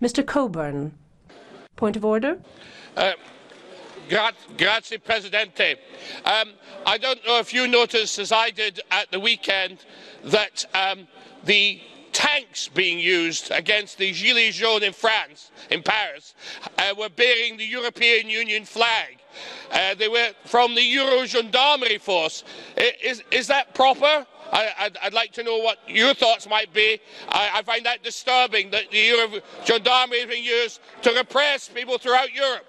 Mr Coburn. Point of order. Uh, gra grazie, Presidente. Um, I don't know if you noticed, as I did at the weekend, that um, the tanks being used against the Gilets jaunes in France, in Paris, uh, were bearing the European Union flag. Uh, they were from the Euro Gendarmerie Force. Is, is that proper? I, would like to know what your thoughts might be. I, I find that disturbing that the Euro Gendarmerie is being used to repress people throughout Europe.